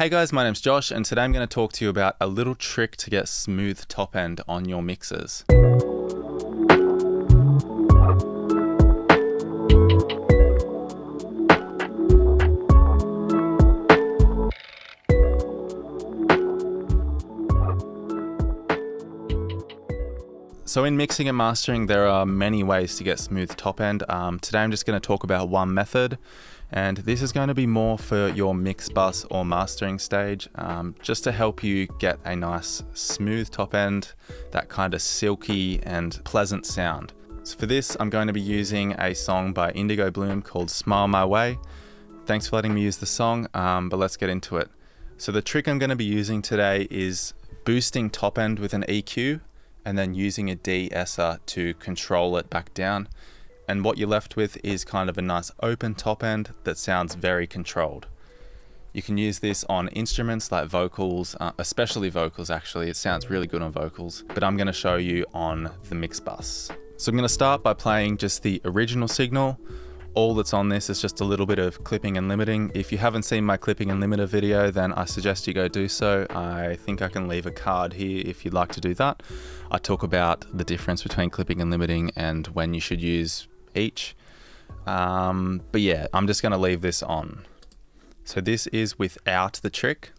Hey guys, my name's Josh, and today I'm going to talk to you about a little trick to get smooth top end on your mixes. So in mixing and mastering, there are many ways to get smooth top end. Um, today I'm just going to talk about one method, and this is going to be more for your mix bus or mastering stage, um, just to help you get a nice smooth top end, that kind of silky and pleasant sound. So for this, I'm going to be using a song by Indigo Bloom called Smile My Way. Thanks for letting me use the song, um, but let's get into it. So the trick I'm going to be using today is boosting top end with an EQ and then using a de-esser to control it back down. And what you're left with is kind of a nice open top end that sounds very controlled. You can use this on instruments like vocals, uh, especially vocals actually. It sounds really good on vocals, but I'm gonna show you on the mix bus. So I'm gonna start by playing just the original signal all that's on this is just a little bit of clipping and limiting. If you haven't seen my clipping and limiter video, then I suggest you go do so. I think I can leave a card here if you'd like to do that. I talk about the difference between clipping and limiting and when you should use each. Um, but yeah, I'm just going to leave this on. So this is without the trick.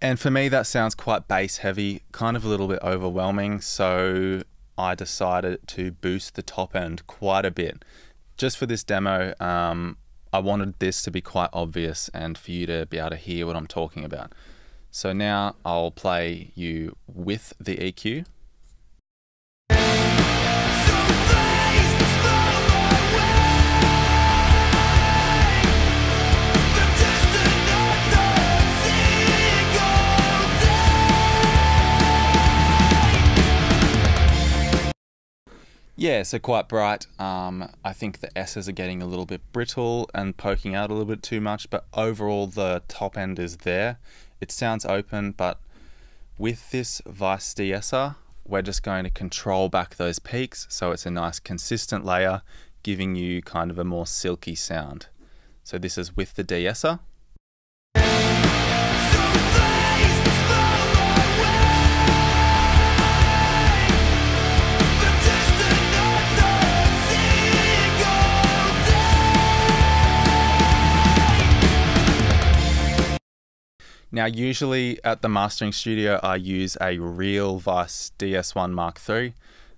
And for me, that sounds quite bass heavy, kind of a little bit overwhelming. So I decided to boost the top end quite a bit. Just for this demo, um, I wanted this to be quite obvious and for you to be able to hear what I'm talking about. So now I'll play you with the EQ. Yeah, so quite bright. Um, I think the S's are getting a little bit brittle and poking out a little bit too much, but overall the top end is there. It sounds open, but with this Weiss de-esser, we're just going to control back those peaks so it's a nice consistent layer, giving you kind of a more silky sound. So this is with the de-esser. Now, usually at the mastering studio, I use a real Weiss DS1 Mark III.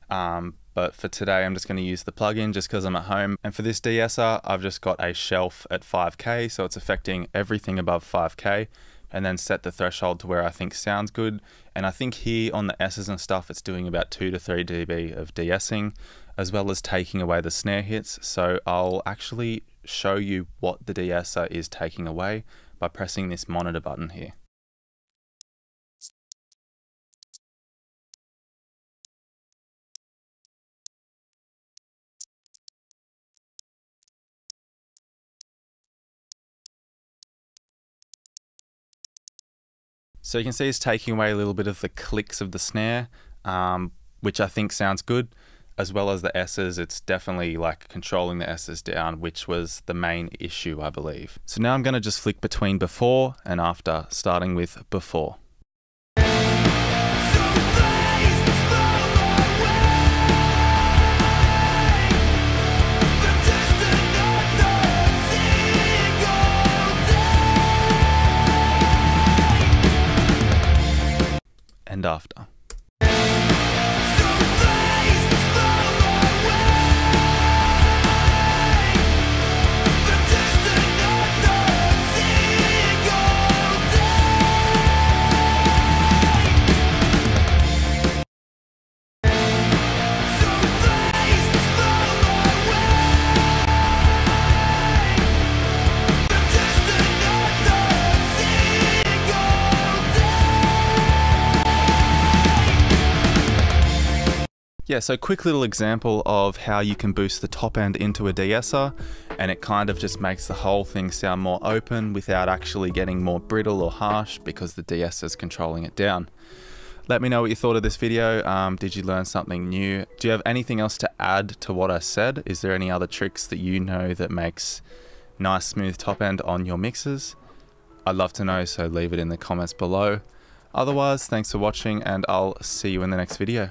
Um, but for today, I'm just going to use the plugin just because I'm at home. And for this de-esser, I've just got a shelf at 5K, so it's affecting everything above 5K, and then set the threshold to where I think sounds good. And I think here on the S's and stuff, it's doing about 2 to 3 dB of de-essing, as well as taking away the snare hits. So I'll actually show you what the de-esser is taking away by pressing this monitor button here. So you can see it's taking away a little bit of the clicks of the snare, um, which I think sounds good as well as the S's, it's definitely like controlling the S's down, which was the main issue, I believe. So now I'm going to just flick between before and after, starting with before. and after. Yeah, so quick little example of how you can boost the top end into a de-esser and it kind of just makes the whole thing sound more open without actually getting more brittle or harsh because the de-esser is controlling it down. Let me know what you thought of this video. Um, did you learn something new? Do you have anything else to add to what I said? Is there any other tricks that you know that makes nice smooth top end on your mixes? I'd love to know, so leave it in the comments below. Otherwise, thanks for watching and I'll see you in the next video.